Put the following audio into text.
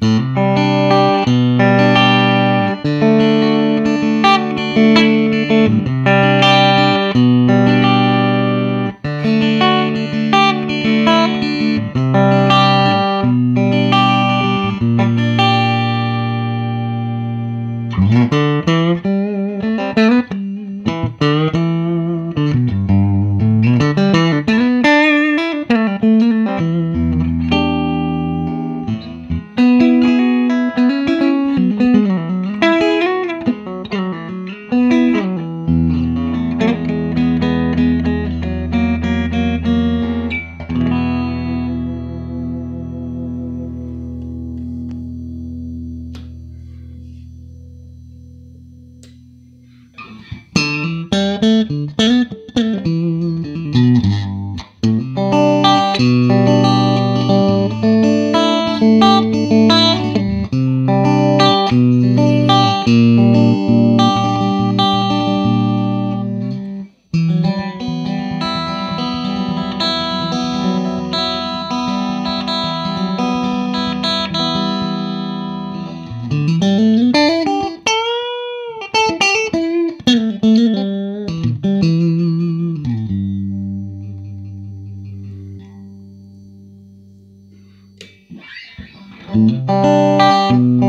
Música Thank you.